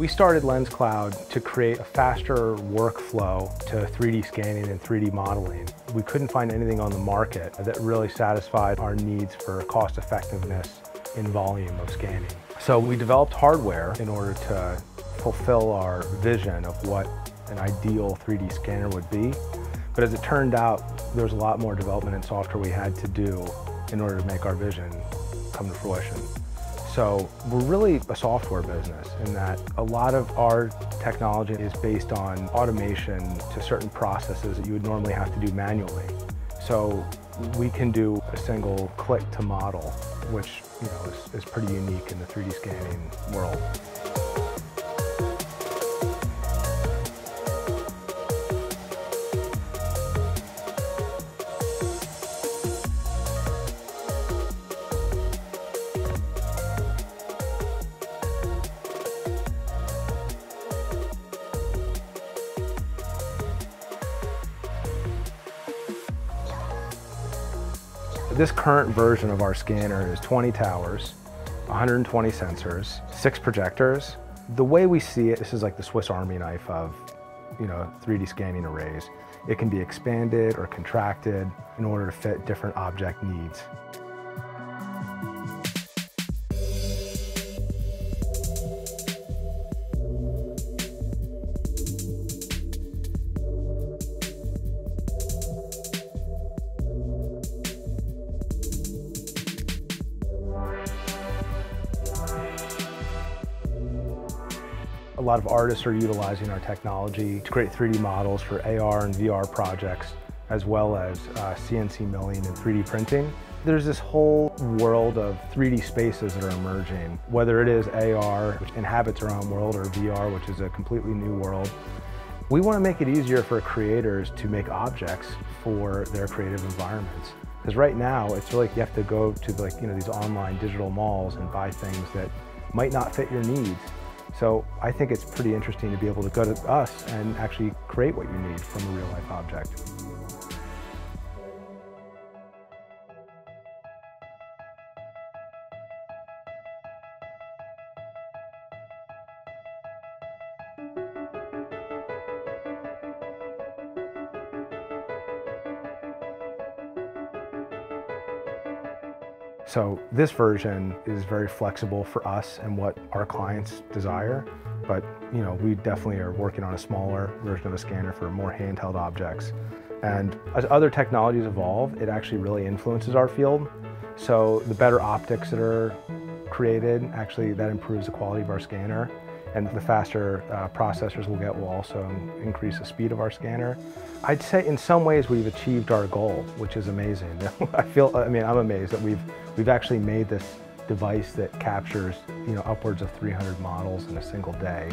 We started LensCloud to create a faster workflow to 3D scanning and 3D modeling. We couldn't find anything on the market that really satisfied our needs for cost effectiveness in volume of scanning. So we developed hardware in order to fulfill our vision of what an ideal 3D scanner would be. But as it turned out, there was a lot more development and software we had to do in order to make our vision come to fruition. So we're really a software business in that a lot of our technology is based on automation to certain processes that you would normally have to do manually. So we can do a single click to model, which you know is, is pretty unique in the 3D scanning world. This current version of our scanner is 20 towers, 120 sensors, six projectors. The way we see it, this is like the Swiss Army knife of you know, 3D scanning arrays. It can be expanded or contracted in order to fit different object needs. A lot of artists are utilizing our technology to create 3D models for AR and VR projects, as well as uh, CNC milling and 3D printing. There's this whole world of 3D spaces that are emerging, whether it is AR, which inhabits our own world, or VR, which is a completely new world. We want to make it easier for creators to make objects for their creative environments. Because right now, it's like you have to go to like, you know, these online digital malls and buy things that might not fit your needs. So I think it's pretty interesting to be able to go to us and actually create what you need from a real life object. So this version is very flexible for us and what our clients desire. But you know, we definitely are working on a smaller version of a scanner for more handheld objects. And as other technologies evolve, it actually really influences our field. So the better optics that are created, actually that improves the quality of our scanner. And the faster uh, processors we'll get will also increase the speed of our scanner. I'd say in some ways we've achieved our goal, which is amazing. I feel, I mean, I'm amazed that we've, we've actually made this device that captures, you know, upwards of 300 models in a single day.